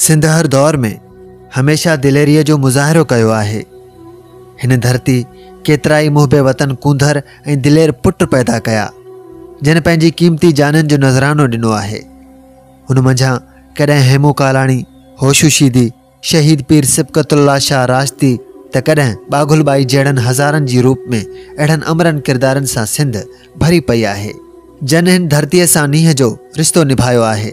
सिंध हर दौर में हमेशह दिलेरीअ जो मुज़ाहिरो कयो आहे। हिन धरती केतिरा ई मुहबे वतन कूंदर ऐं दिलेर पुट पैदा कया, जिन पंहिंजी क़ीमती जाननि जो नज़रानो ॾिनो आहे। हुन मंझां कॾहिं हेमू कालाणी, होशू शीदी, शहीद पीर सिबकतुल्ला शाह राजती त कॾहिं बाघुलबाई जहिड़नि हज़ारनि जी रूप में अहिड़नि अमरनि किरदारनि सां सिंध भरी पई आहे। जन हिन धरतीअ सां नींहं जो रिश्तो निभायो आहे।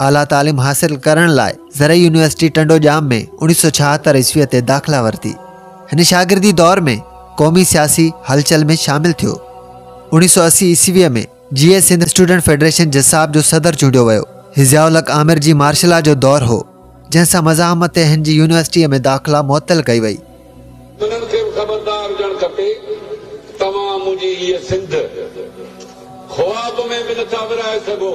आला तालीम हासिलु करण लाइ ज़रई यूनिवर्सिटी टंडोजाम में उणिवीह सौ छाहतरि ईस्वीअ ते दाख़िला वरिती। हिन शागिर्दी दौर में क़ौमी सियासी हलचल में शामिलु थियो। उणिवीह सौ असी ईस्वीअ में जी एस सिंध स्टूडेंट फेडरेशन जसाब जो सदर चूंडियो वियो। हिज़ियाउलक आमिर जी मार्शला जो दौरु हो जंहिंसां मज़ाहमत ते हिन जी यूनिवर्सिटीअ में दाख़िला मुअतल कई वई। तव्हां मुंहिंजी हीअ सिंध ख्वाब में बि नथा विराए सघो।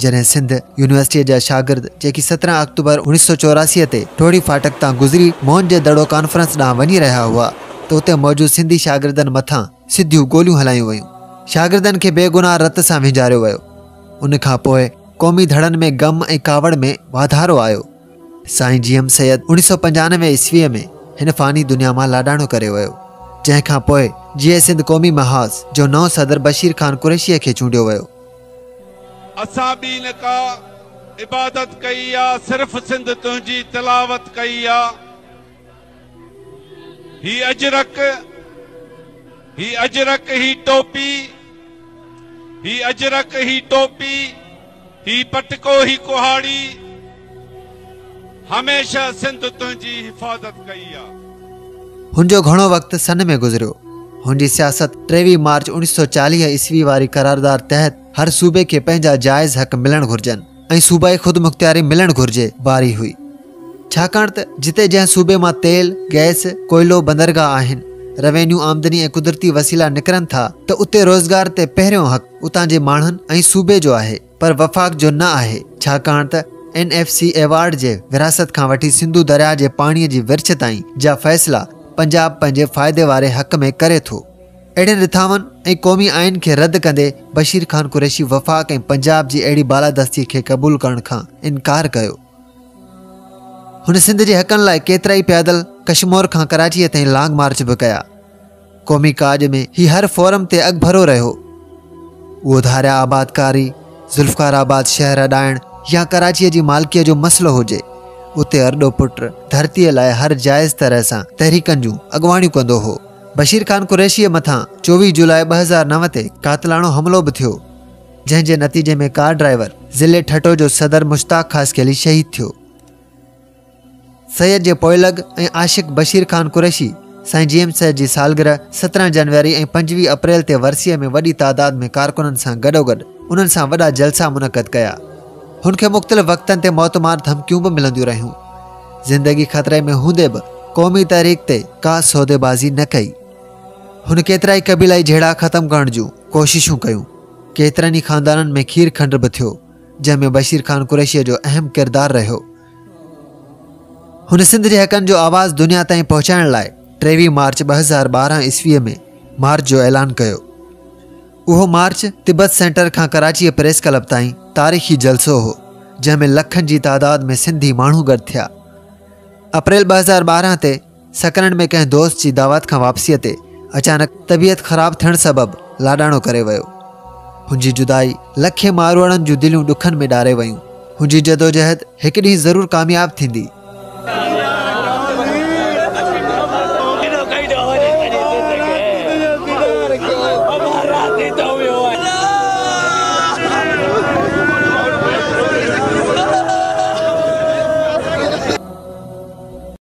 जॾहिं सिंध यूनिवर्सिटीअ जा शागिर्द, जेकी सत्रहं अक्टूबर उणिवीह सौ चौरासीअ ते टोड़ी फाटक तां गुज़री, मोहन जे दड़ो कॉन्फ्रेंस ॾांहुं वञी रहिया हुआ, त उते मौजूदु सिंधी शागिर्दनि मथां सिधियूं गोलियूं हलायूं शागिर्दनि खे बेगुनाह रत सां विञारियो वियो। उन क़ौमी धड़नि में ग़म ऐं कावड़ में वाधारो आयो। साईं जी एम सैद सौ पंजानवे ईस्वीअ में हिन फ़ानी दुनिया माँ लाॾाणो करे वियो। जंहिंखां जी सिंध क़ौमी महाज़, जो नओं सदर बशीर ख़ान कुरैशीअ खे चूंडियो वियो। असां बि न का इबादत कई आहे, सिर्फ़ सिंध तुंहिंजी तिलावत कई आहे। ही अजरक ही अजरक ही टोपी, ही अजरक ही टोपी, ही पटको ही कुहाड़ी हमेशह सिंध तुंहिंजी हिफ़ाज़त कई आहे। हुनजो घणो वक़्तु सन में गुज़रियो। हुनजी सियासत टेवीह मार्च उणिवीह सौ चालीह ईस्वी वारी करारदार तहत हर सूबे खे पंहिंजा जाइज़ हक़ मिलणु घुरिजनि सूबाई ख़ुदि मुख़्तियारी मिलणु घुरिजे वारी हुई। त जिते जंहिं सूबे माँ तेल, गैस, कोयलो, बंदरगाह रेवेन्यू आमदनी ऐं कुदरती वसीला निकिरनि था, त उते रोज़गार ते पहिरियों हक़ उतां जे माण्हुनि ऐं सूबे जो आहे, पर वफ़ाक़ जो न आहे। छाकाणि त एन सी एवार्ड जे विरासत खां वठी सिंधु दरिया जे पाणीअ जी विर्छ ताईं जा फ़ैसिला पंजाब पंहिंजे फ़ाइदे वारे हक़ में करे थो। अहिड़े रिथावनि क़ौमी आइन खे रद्द कंदे बशीर ख़ान कुरैशी वफ़ाक़ पंजाब जी अहिड़ी बालादस्ती खे क़बूल करण खां इनकार कयो। हुन सिंध जे हक़नि लाइ केतिरा ई पैदल कश्मोर खां कराचीअ ताईं लांग मार्च बि कया। क़ौमी काज में ही हर फोरम ते अॻभरो रहियो। उहो धारिया आबादकारी ज़ुल्फ़ार आबाद शहर अॾाइण या कराचीअ जी मालिकीअ जो मसइलो हुजे। उते अरॾो पुट धरतीअ लाइ हर जाइज़ तरह सां तहरीकनि जूं अॻुवाणियूं कंदो हो। बशीर ख़ान कुरैशीअ मथां चोवीह जुलाई ॿ हज़ार नव ते कातलाणो हमिलो बि थियो जंहिं जे नतीजे में कार ड्राइवर ज़िले ठटो जो सदर मुश्ताक ख़ासकेली शहीद थियो। सैयद जे पोइलग ऐं आशिक़ बशीर ख़ान कुरैशी साईं जी एम सैद जी सालगिरह सत्रहं जनवरी ऐं पंजवीह अप्रैल ते वरसीअ में वॾी तादाद में कारकुननि सां गॾोगॾु उन्हनि सां वॾा जलसा मुनक़द कया। हुनखे मुख़्तलिफ़ वक़्तनि ते मौतमार धमकियूं बि मिलंदियूं रहियूं। ज़िंदगी ख़तरे में हूंदे बि क़ौमी तहरीक ते का सौदेबाज़ी न कई। हुन केतिरा ई क़बीलाई जहिड़ा ख़तमु करण जूं कोशिशूं कयूं। केतिरनि ई ख़ानदाननि में खीर खंड बि थियो जंहिंमें बशीर ख़ान कुरैशीअ जो अहम किरदारु रहियो। हुन सिंध जे हक़नि जो आवाज़ दुनिया ताईं पहुचाइण लाइ टेवीह मार्च ॿ हज़ार ॿारहं ईस्वीअ में मार्च जो ऐलान कयो। उहो मार्च तिब्बत सेंटर खां कराचीअ प्रेस क्लब ताईं तारीख़ी जलसो हो जंहिंमें लखनि जी तादाद में सिंधी माण्हू गॾु थिया। अप्रैल ॿ हज़ार ॿारहं ते सकरन में कंहिं दोस्त जी दावत खां वापसीअ ते अचानक तबियत ख़राबु थियण सबबि लाॾाणो करे वियो। जुदाई लखे मारवाड़नि जूं दिलियूं ॾुखनि में ॾारे वयूं। हुनजी जदोजहद हिकु ॾींहुं ज़रूरु कामयाबु थींदी।